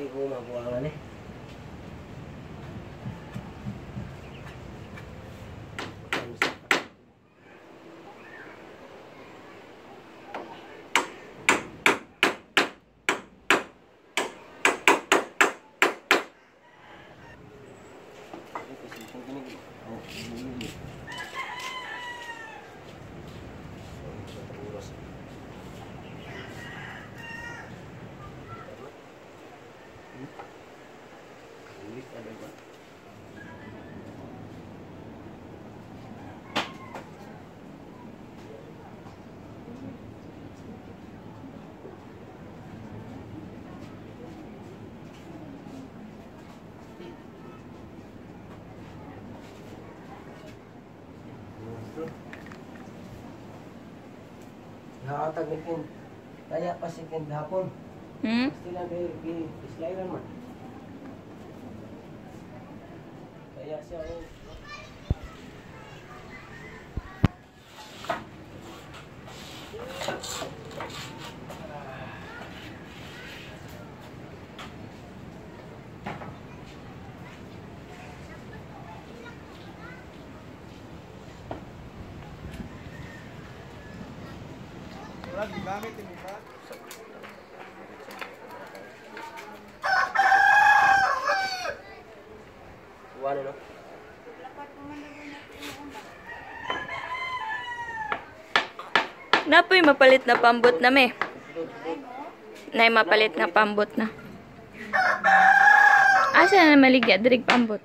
na ba yung mabuangan eh? Nakatag ni Kin. Kaya pa si Kin hapon. Hmm? Sila kay Islairan man. Kaya siya oh. Iwanan no? Napoy mapalit na pambot na me. Nay mapalit na pambot na. Asa na maligya dirig pambot?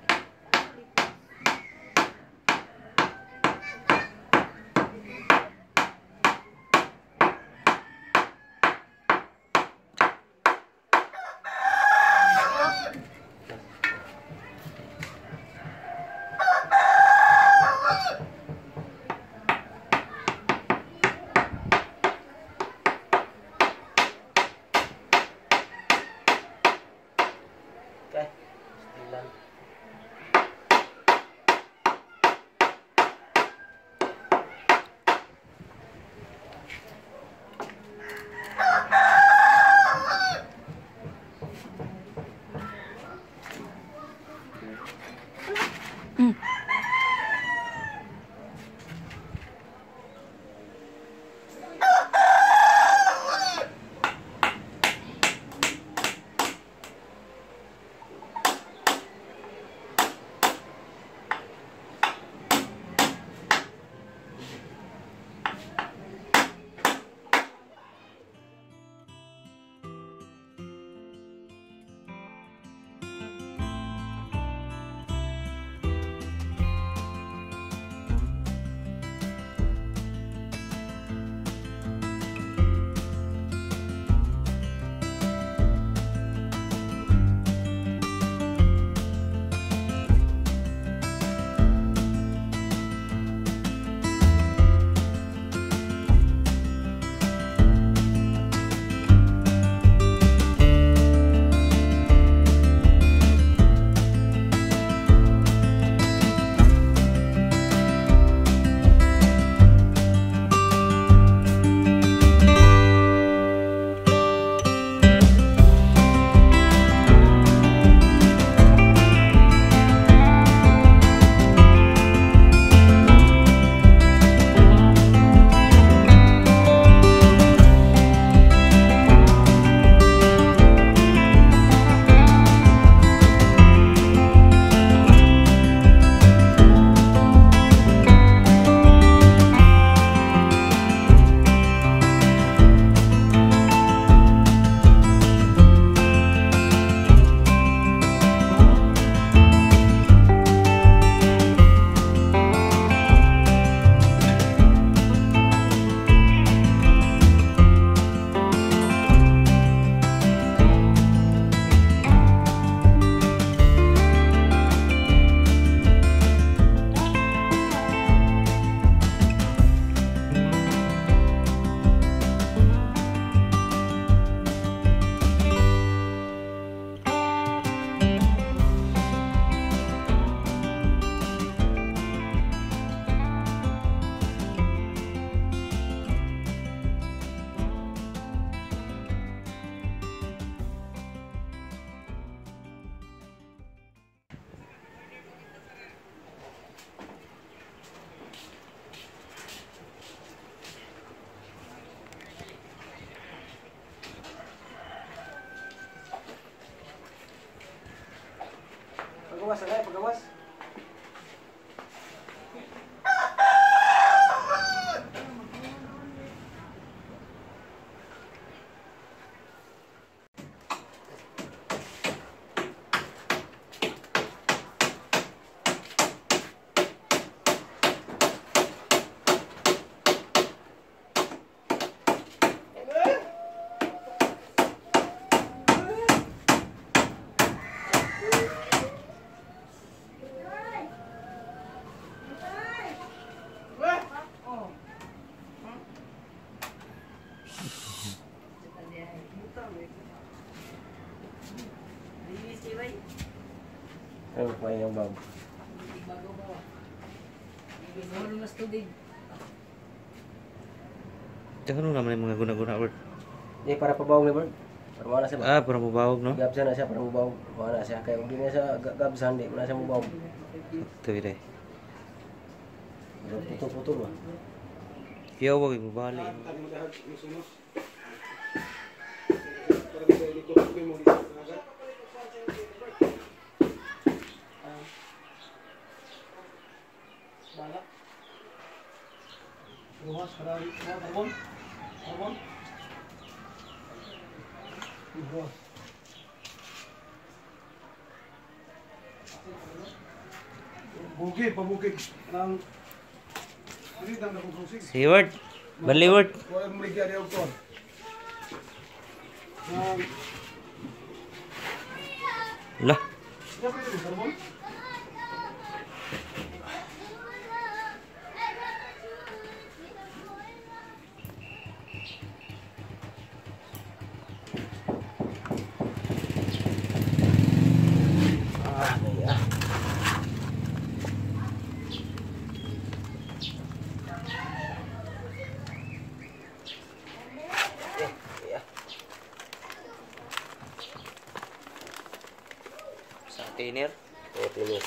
Ano pa yung bab? Jangan nung naman yung mga guna-guna, Bert. Hindi, para pabawag ni Bird. Para wala siya ba? Ah, parang mabawag, no? Gabsa na siya, para mabawag. Wala siya. Kaya kung di na siya ga- gabsa, hindi mo na siya mabawag. Ito, ito. Pero Puto-puto ba? Kaya wag yung mabali. Luwas, Lost Ferrari. What one? What one? Lost. Bukit, bukit. Nang. Ini tanda konstruksi. Sewat, berlewat. Kau yang memiliki area utol. Lah. Siapa itu? Karbon. tener. Eh,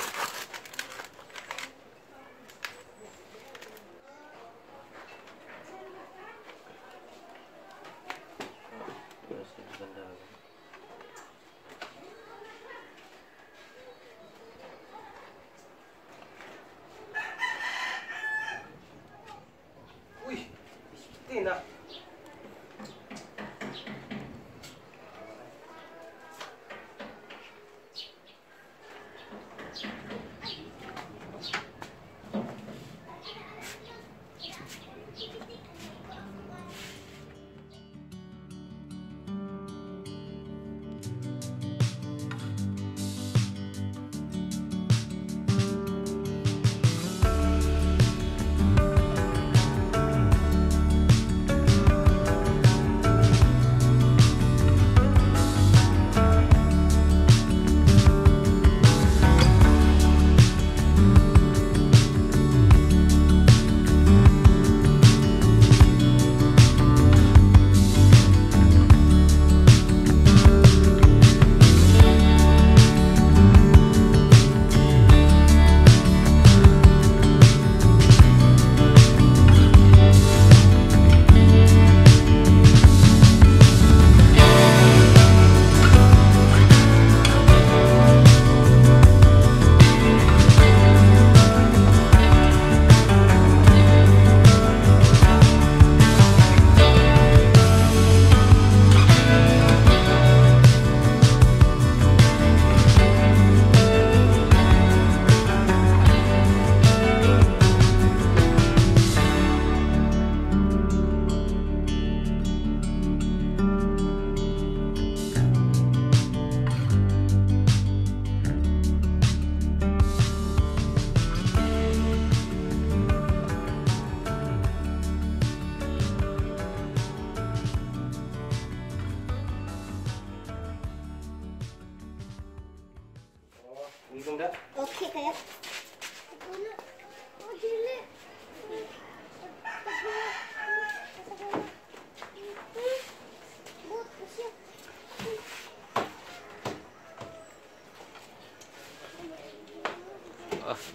off.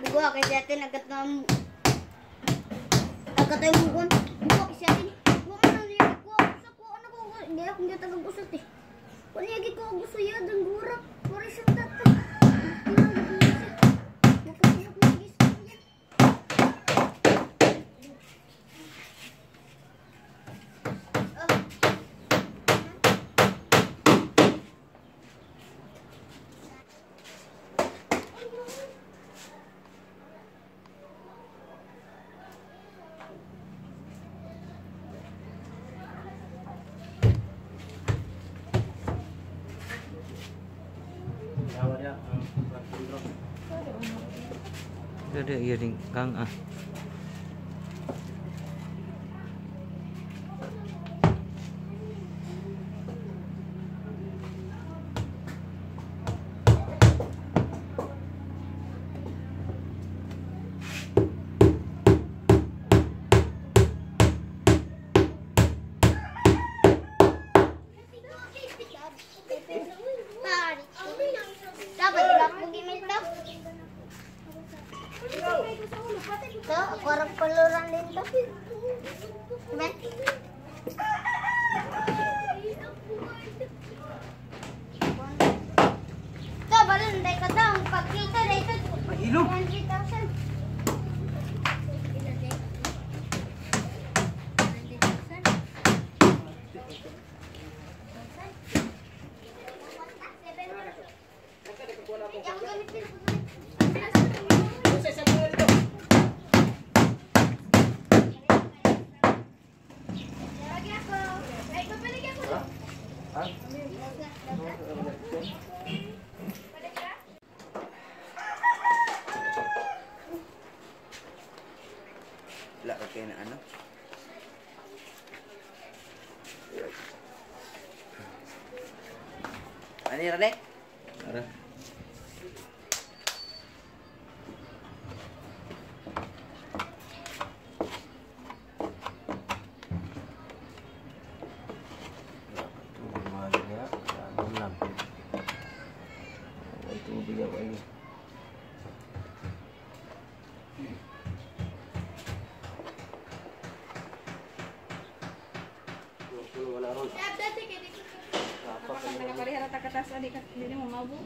Bugo, kasi atin agad na agad tayo bugon. Bugo, kasi atin bugo man ang liyak ko. Gusto ko, ano ko, hindi ako hindi tagagusot eh. Kung liyak ko, gusto yan, ang gurap. 这个月干啊。పళ్ళు రండి ఇంట్లో డబ్బులు ఉంటాయి కదా పక్కన అయితే రైతు twenty thousand देखा मेरे मम्मा वो